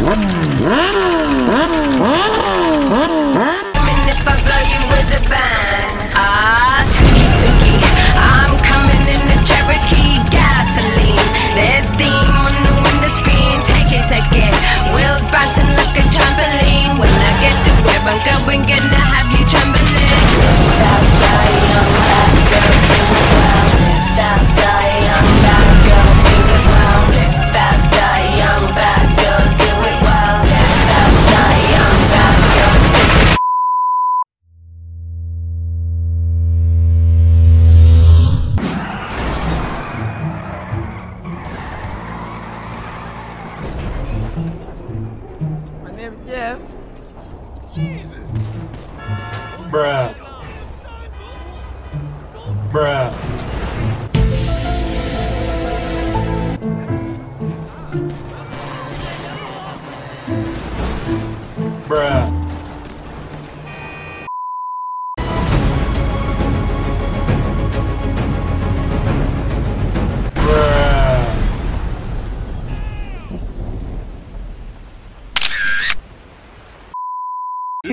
Mm-hmm. Jesus. Bruh. Bruh.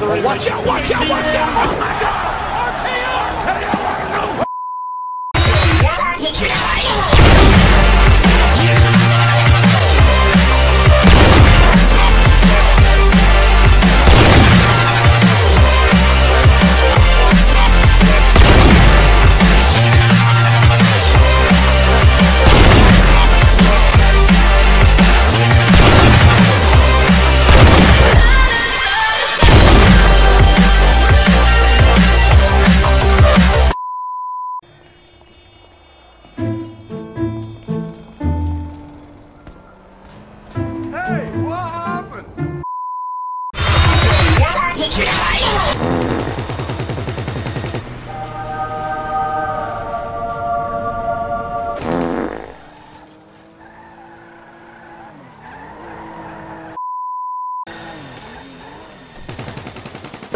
the ring. Watch out, watch out, watch out! Oh my god!